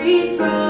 free throw.